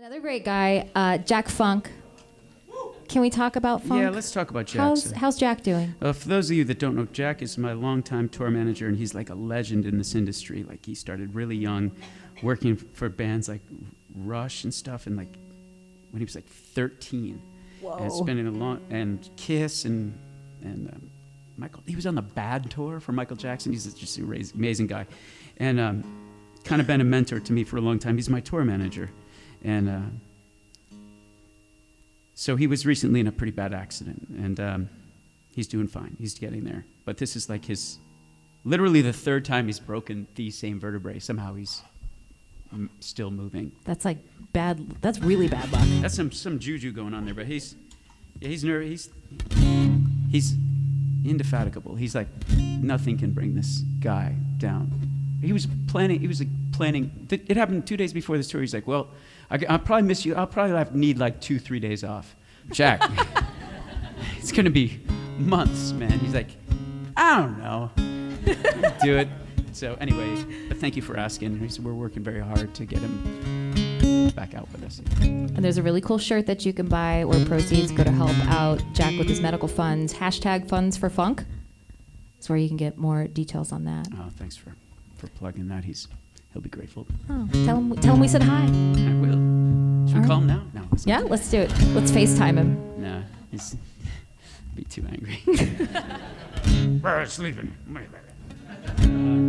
Another great guy, uh, Jack Funk. Can we talk about Funk? Yeah, let's talk about Jack. How's, how's Jack doing? Uh, for those of you that don't know, Jack is my longtime tour manager, and he's like a legend in this industry. Like he started really young, working for bands like Rush and stuff, and like when he was like 13, and spending a long and Kiss and and um, Michael. He was on the Bad tour for Michael Jackson. He's just an amazing guy, and um, kind of been a mentor to me for a long time. He's my tour manager, and. Uh, so he was recently in a pretty bad accident, and um, he's doing fine. He's getting there. But this is like his, literally the third time he's broken the same vertebrae. Somehow he's m- still moving. That's like bad. That's really bad luck. That's some some juju going on there. But he's, yeah, he's nervous. He's he's indefatigable. He's like nothing can bring this guy down. He was planning. He was like planning. It happened two days before this tour. He's like, "Well, I, will probably miss you. I'll probably have, need like two, three days off." Jack, it's gonna be months, man. He's like, "I don't know, do it." So anyway, but thank you for asking. We're working very hard to get him back out with us. And there's a really cool shirt that you can buy where proceeds go to help out Jack with his medical funds. Hashtag funds for funk. That's where you can get more details on that. Oh, thanks for, for plugging that. He's he'll be grateful. Oh, tell him, tell him we said hi. I will. Should we All call him now? No. let's. Yeah, let's do it. Let's FaceTime him. No, he's be too angry. We're sleeping. Wait a minute. Uh,